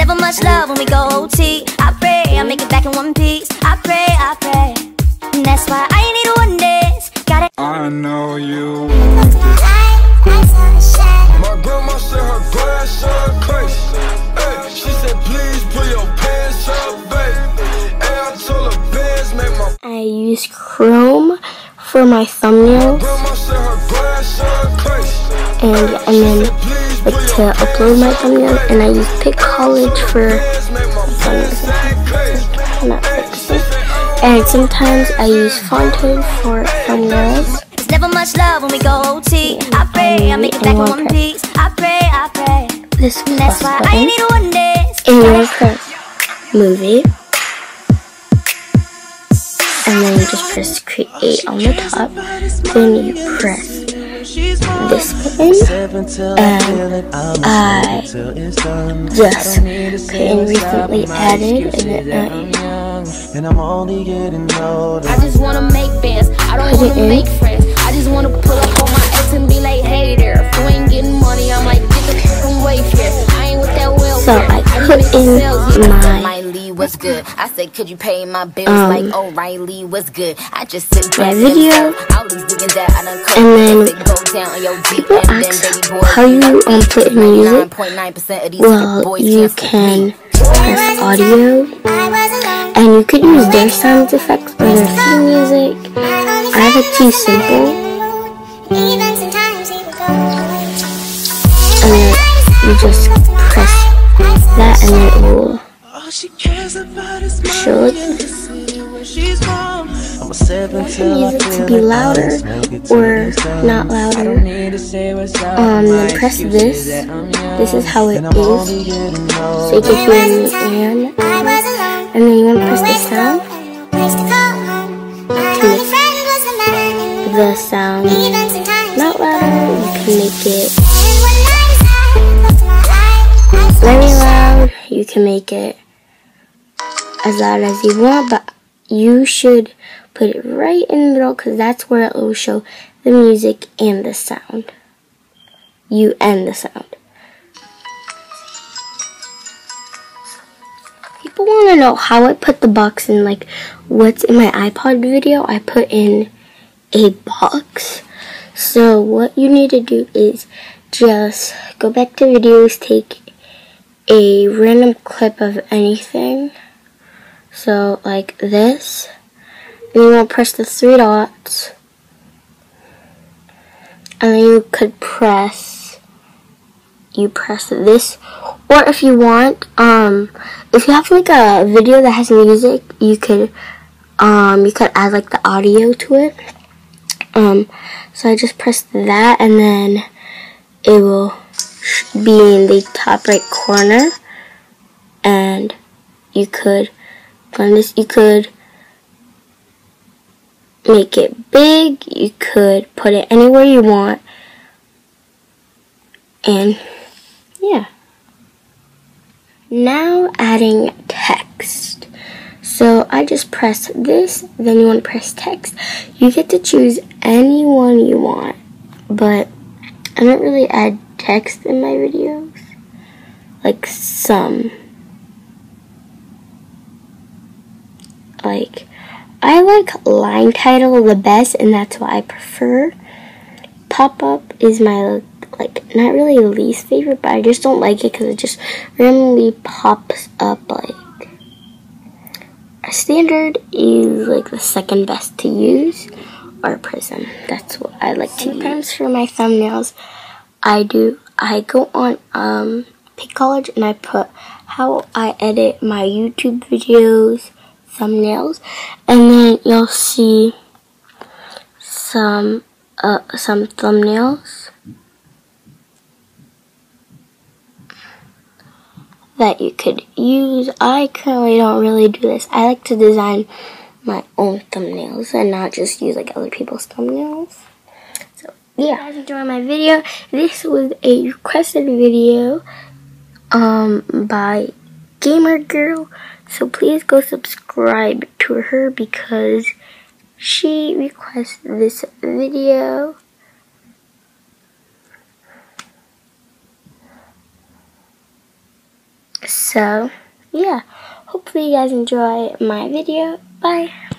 never much love when we go OT. I pray I make it back in one piece. I pray, I pray. And that's why I need a one dance. Got it. I know you. My grandma said her grandson crazy. Hey, she said, please put your pants up, baby. Hey, I told her, bands make my I use Chrome for my thumbnails grandma said her grandson crazy. and and then like to upload my thumbnails and I use Pic Collage for Bands make my pants act crazy. not fixing. And sometimes I use Fontaine for thumbnails. There's never much love when we go OT. I pray I make it back in one piece. I pray, I pray. This And that's why I need one dance. And you press movie. And then you just press create on the top. Then you press this button. And I just in recently added and And I'm only getting older. I just wanna make bands. I don't wanna in. make friends. I just wanna pull up on my ex and be like, hey there. If you ain't getting money, I'm like, get the fucking way here. I ain't with that welfare. So I put in my what's good? I said, could you pay my bills Um, like O'Reilly? What's good? I just sit my back video, and serve all these niggas that I done and then They go down on your Jeep people ask how you um put in music. 99.9% of these Well, you can't can me. press audio and you could use their sound effects or their theme music. I have it too simple and then you just press that and then it will show it. I'm a seven till I Use it to be louder or till it's done. not louder. Um, then press this. This is how it is. And I'm only So older. it gives you an and. And then you want to press the sound. To make The sound not louder. You can make it very loud. You can make it as loud as you want, but you should put it right in the middle because that's where it will show the music and the sound. You and the sound. People want to know how I put the box in, like what's in my iPod video. I put in a box. So what you need to do is just go back to videos, take a random clip of anything. So like this. And you to press the three dots. And then you could press you press this or if you want um if you have like a video that has music you could um you could add like the audio to it um so I just press that and then it will be in the top right corner and you could on this. You could make it big. You could put it anywhere you want. And yeah. Now adding text. So I just press this then you want to press text. You get to choose any one you want but I don't really add text in my videos. Like some like I like line title the best and that's what I prefer. Pop up is my like not really least favorite but I just don't like it because it just randomly pops up like standard is like the second best to use or prism that's what I like to use. Sometimes for my thumbnails I do I go on um Pic Collage and I put how I edit my YouTube videos thumbnails and then you'll see some uh, some thumbnails that you could use. I currently don't really do this. I like to design my own thumbnails and not just use like other people's thumbnails. So yeah, guys enjoyed my video. This was a requested video um by Gamer Girl. So please go subscribe to her because she requests this video. So, yeah. Hopefully you guys enjoy my video. Bye.